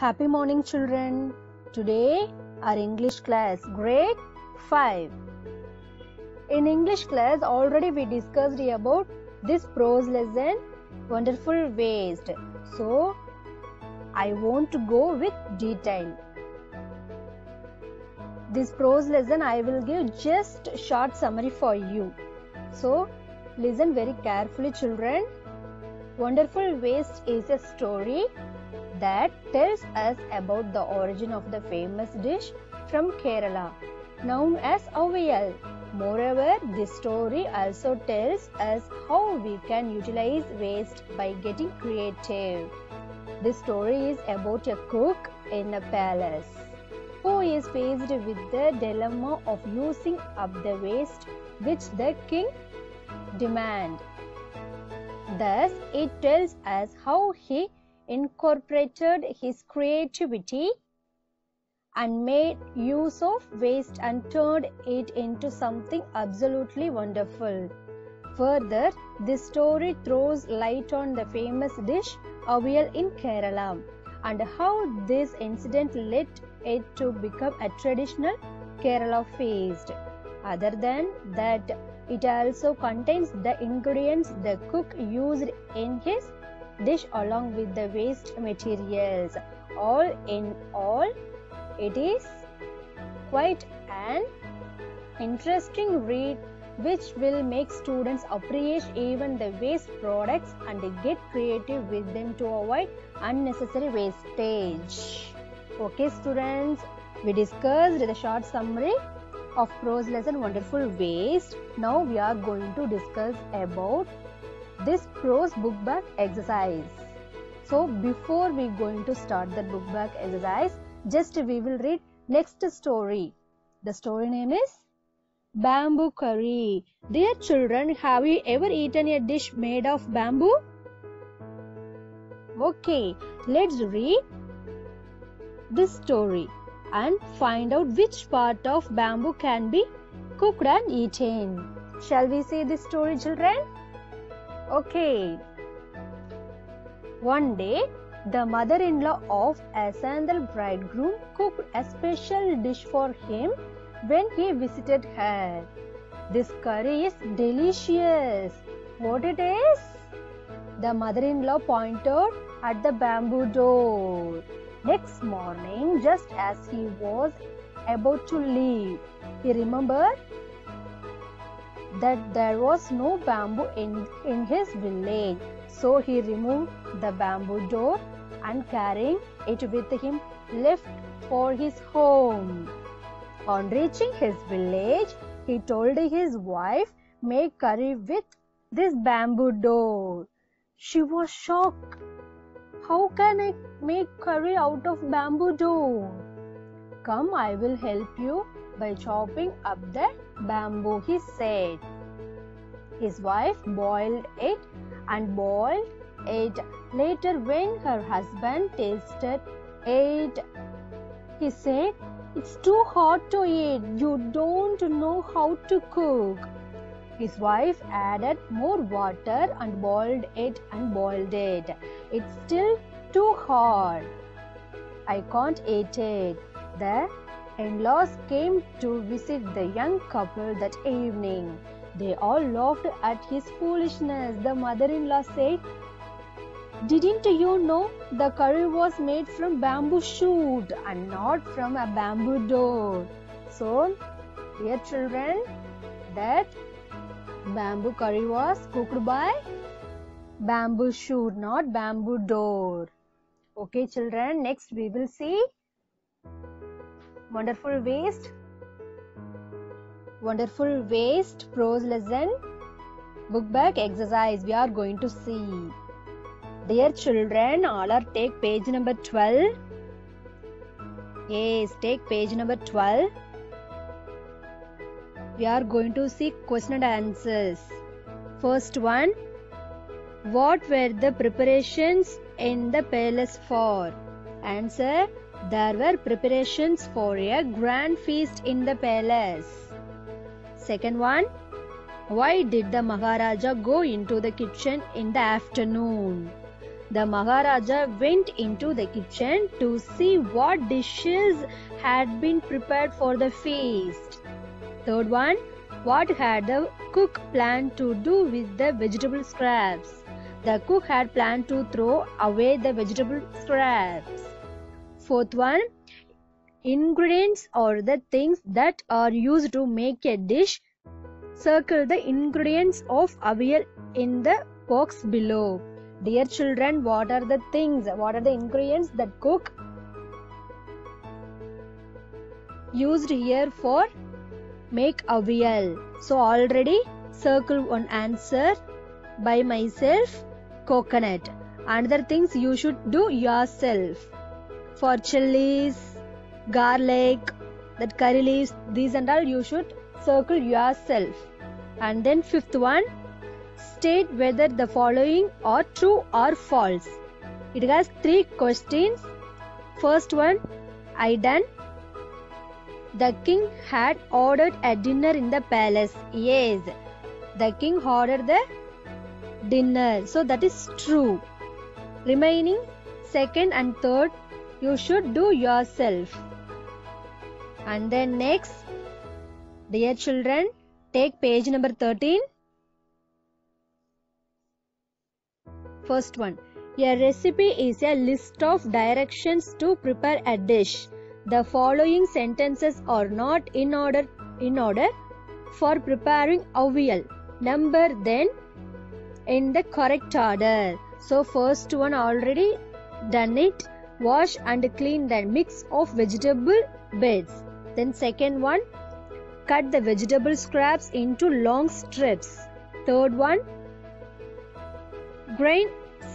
Happy morning, children. Today, our English class, grade 5. In English class, already we discussed about this prose lesson, Wonderful Waste. So, I want to go with detail. This prose lesson, I will give just short summary for you. So, listen very carefully, children. Wonderful Waste is a story that tells us about the origin of the famous dish from Kerala known as Aviyal. Moreover, this story also tells us how we can utilize waste by getting creative. This story is about a cook in a palace who is faced with the dilemma of using up the waste which the king demands. Thus, it tells us how he incorporated his creativity and made use of waste and turned it into something absolutely wonderful. Further, this story throws light on the famous dish Avial in Kerala and how this incident led it to become a traditional Kerala feast. Other than that, it also contains the ingredients the cook used in his dish along with the waste materials. All in all, it is quite an interesting read which will make students appreciate even the waste products and get creative with them to avoid unnecessary wastage. Okay, students, we discussed the short summary of prose lesson Wonderful Waste. Now we are going to discuss about this prose book back exercise. So before we going to start the book back exercise, just we will read next story. The story name is Bamboo Curry. Dear children, have you ever eaten a dish made of bamboo? Okay, let's read this story and find out which part of bamboo can be cooked and eaten. Shall we see this story, children? Okay. One day, the mother in law of a Santhal bridegroom cooked a special dish for him when he visited her. This curry is delicious. What it is? The mother in law pointed at the bamboo door. Next morning, just as he was about to leave, he remembered that there was no bamboo in, in his village. So he removed the bamboo door and carrying it with him left for his home. On reaching his village, he told his wife, make curry with this bamboo door. She was shocked. How can I make curry out of bamboo door? Come, I will help you by chopping up the bamboo, he said. His wife boiled it and boiled it. Later, when her husband tasted it, he said, It's too hot to eat. You don't know how to cook. His wife added more water and boiled it and boiled it. It's still too hot. I can't eat it. The in laws came to visit the young couple that evening. They all laughed at his foolishness. The mother in law said, Didn't you know the curry was made from bamboo shoot and not from a bamboo door? So, dear children, that bamboo curry was cooked by bamboo shoot, not bamboo door. Okay, children, next we will see wonderful waste. Wonderful waste prose lesson book back exercise we are going to see. Dear children all are take page number 12 yes take page number 12 we are going to see question and answers. First one what were the preparations in the palace for? Answer there were preparations for a grand feast in the palace. Second one, why did the Maharaja go into the kitchen in the afternoon? The Maharaja went into the kitchen to see what dishes had been prepared for the feast. Third one, what had the cook planned to do with the vegetable scraps? The cook had planned to throw away the vegetable scraps. Fourth one, ingredients or the things that are used to make a dish. Circle the ingredients of avial in the box below. Dear children, what are the things, what are the ingredients that cook used here for make avial? So already circle one answer by myself coconut. Another things you should do yourself. For chilies, garlic, that curry leaves, these and all you should circle yourself. And then fifth one, state whether the following are true or false. It has three questions. First one, I done. The king had ordered a dinner in the palace. Yes, the king ordered the dinner. So that is true. Remaining second and third, you should do yourself. And then next, dear children, take page number 13. First one, a recipe is a list of directions to prepare a dish. The following sentences are not in order in order for preparing avial. Number then in the correct order. So first one already done it. Wash and clean the mix of vegetable beds. Then second one cut the vegetable scraps into long strips. Third one grind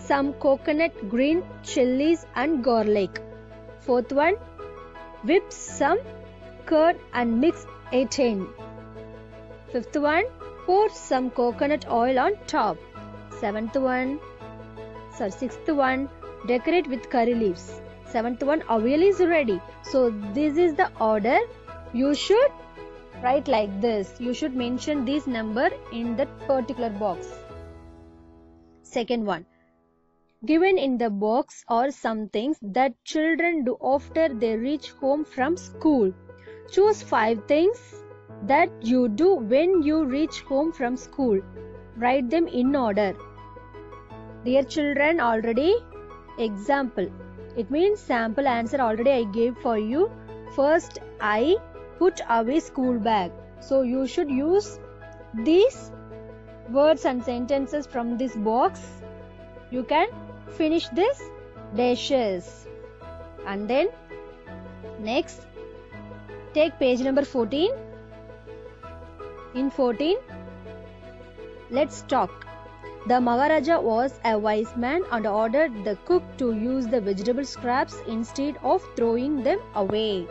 some coconut green chilies and garlic. Fourth one whip some curd and mix it in. Fifth one pour some coconut oil on top. Seventh one sorry sixth one decorate with curry leaves. Seventh one avial is ready. So this is the order. You should write like this. You should mention this number in that particular box. Second one. Given in the box are some things that children do after they reach home from school. Choose five things that you do when you reach home from school. Write them in order. Dear children, already example. It means sample answer already I gave for you. First, I put away school bag. So you should use these words and sentences from this box. You can finish this dishes. And then next take page number 14. In 14 let's talk. The Maharaja was a wise man and ordered the cook to use the vegetable scraps instead of throwing them away.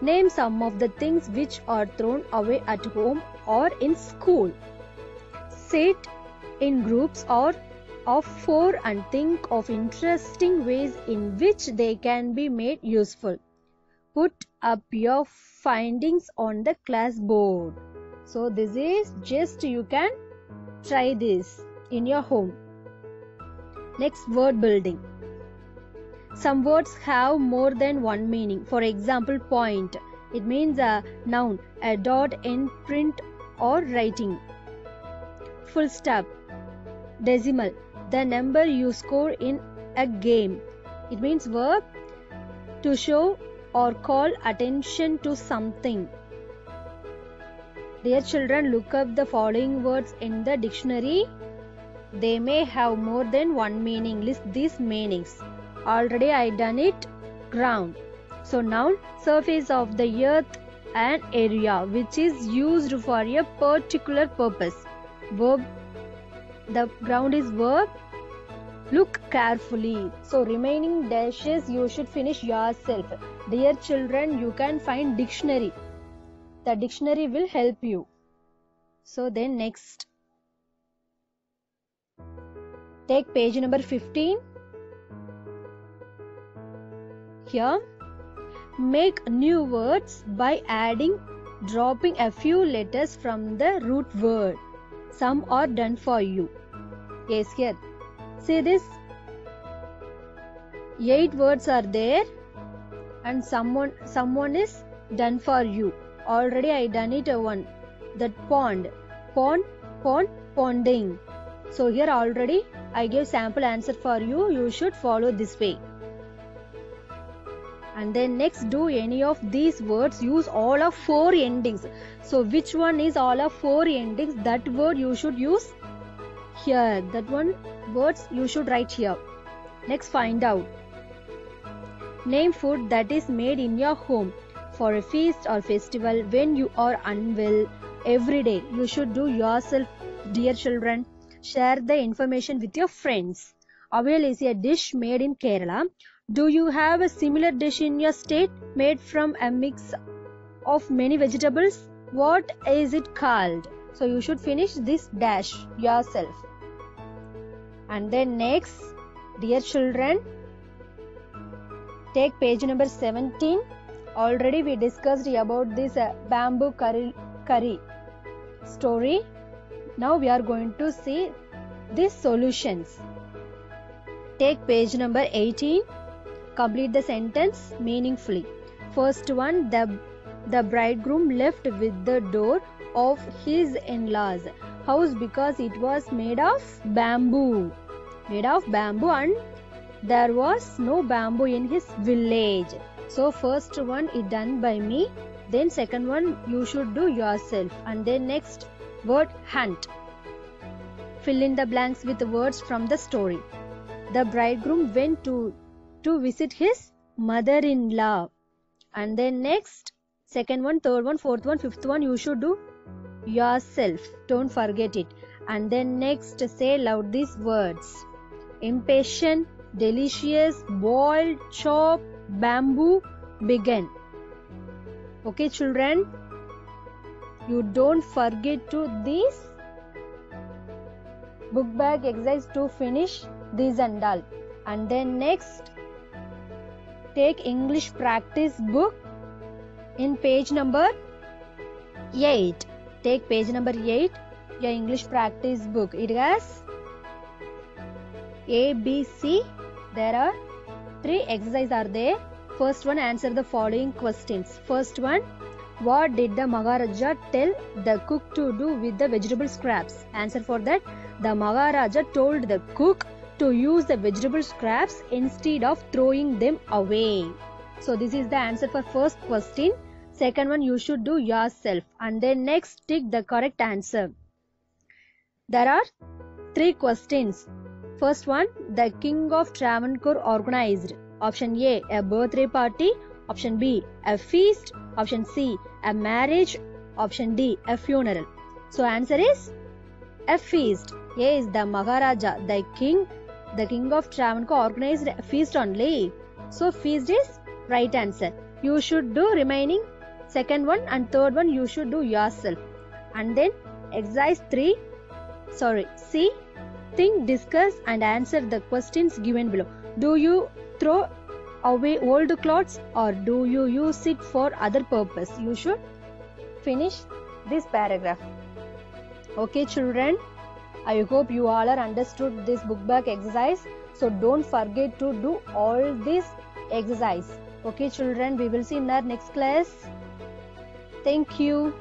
Name some of the things which are thrown away at home or in school. Sit in groups or of four and think of interesting ways in which they can be made useful. Put up your findings on the class board. So this is just you can try this in your home. Next word building. Some words have more than one meaning. For example, point. It means a noun, a dot in print or writing. Full stop. Decimal. The number you score in a game. It means verb to show or call attention to something. Dear children, look up the following words in the dictionary. They may have more than one meaning. List these meanings. Already I done it. Ground. So noun surface of the earth an area which is used for a particular purpose. Verb the ground is verb. Look carefully. So remaining dashes you should finish yourself. Dear children, you can find dictionary. The dictionary will help you. So then next take page number 15 here make new words by adding dropping a few letters from the root word. Some are done for you. Yes here. See this? Eight words are there and someone someone is done for you. Already i done it one. That pond. Pond pond ponding. So here already i gave sample answer for you. You should follow this way. And then next do any of these words. Use all of four endings. So which one is all of four endings? That word you should use here. That one words you should write here. Next find out. Name food that is made in your home for a feast or festival when you are unwell every day. You should do yourself dear children share the information with your friends. Avial is a dish made in kerala. Do you have a similar dish in your state made from a mix of many vegetables? What is it called? So you should finish this dash yourself. And then next dear children take page number 17 already we discussed about this uh, bamboo curry, curry story now we are going to see these solutions. Take page number 18 complete the sentence meaningfully. First one the the bridegroom left with the door of his in-laws. House because it was made of bamboo. Made of bamboo and there was no bamboo in his village. So first one is done by me. Then second one you should do yourself. And then next word hunt. Fill in the blanks with the words from the story. The bridegroom went to to visit his mother-in-law. And then next second one third one fourth one fifth one you should do yourself. Don't forget it. And then next say loud these words. Impatient delicious boiled chop bamboo begin. Okay children you don't forget to this book bag exercise to finish this and all. And then next take english practice book in page number 8 take page number 8 your english practice book. It has a b c. There are three exercises are there. First one answer the following questions. First one what did the maharaja tell the cook to do with the vegetable scraps? Answer for that the maharaja told the cook to use the vegetable scraps instead of throwing them away. So this is the answer for first question. Second one you should do yourself. And then next tick the correct answer. There are three questions. First one the king of travancore organized. Option a a birthday party. Option b a feast. Option c a marriage option d a funeral. So answer is a feast. A is the maharaja the king the king of travancore organized a feast only. So feast is right answer. You should do remaining second one and third one you should do yourself. And then exercise 3 sorry c think discuss and answer the questions given below. Do you throw away old clothes or do you use it for other purpose? You should finish this paragraph. Okay children. I hope you all are understood this book back exercise. So don't forget to do all this exercise. Okay children. We will see in our next class. Thank you